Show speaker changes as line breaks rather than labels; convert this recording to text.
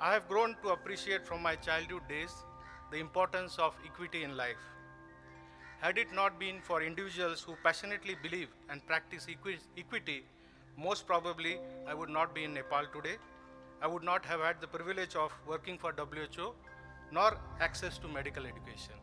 I have grown to appreciate from my childhood days the importance of equity in life. Had it not been for individuals who passionately believe and practice equi- equity, most probably I would not be in Nepal today. I would not have had the privilege of working for WHO nor access to medical education.